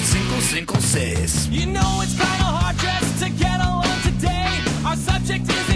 3, 4, 5, 5, 6. You know it's kinda hard just to get along today. Our subject is